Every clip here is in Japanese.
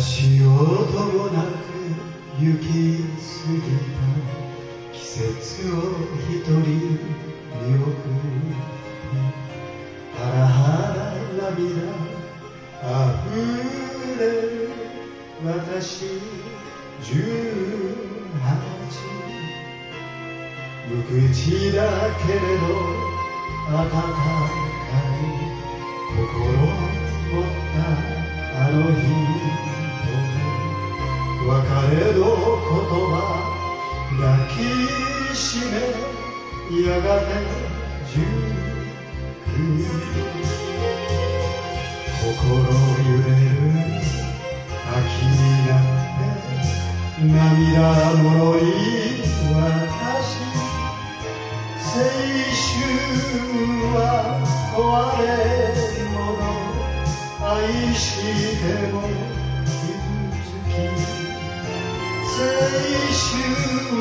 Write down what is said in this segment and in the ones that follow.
しようともなく行き過ぎた。季節を一人見送ってはらはら涙あふれる私十八無口だけれど温かい心を持ったあの日。れの言葉抱きしめやがて十九心揺れる秋になって涙もろい私青春。ふ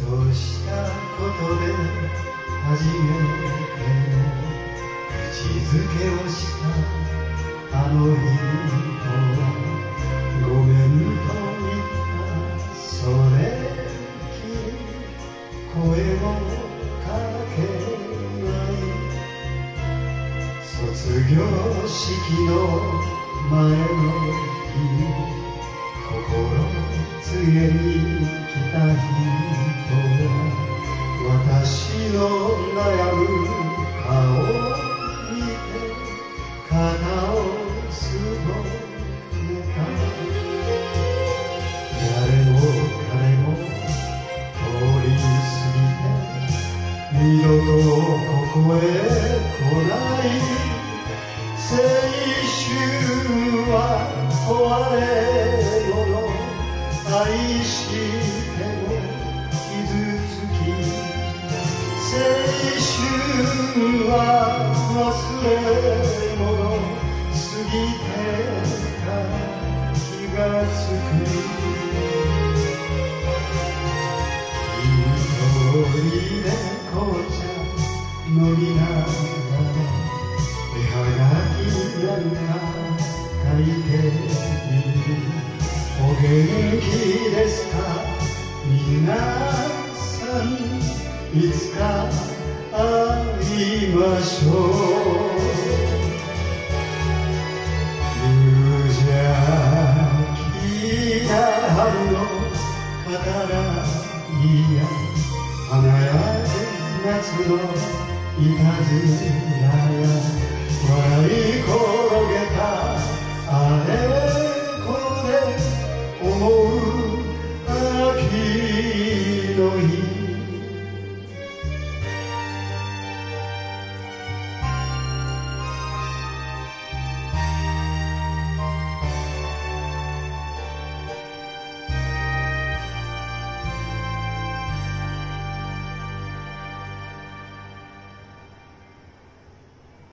としたことで初めて口づけをしたあの日とはごめん。と言ったそれきり声もかけない。卒業式の前の日。心告げに来た人は私の肩をすぼめた誰も彼も通り過ぎて二度とここへ来ない青春は壊れ物愛しても傷つき青春は忘れ気がつく一人で紅茶飲みながら絵はがきな。んか書いてみるお元気ですか？皆さん。いつか会いましょう。月のいたずらや舞い転げた。あれこれ思う秋の日。